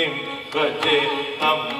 सिंह बजे अम्मा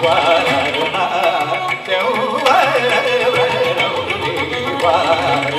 Guararumá, teu Guararumá,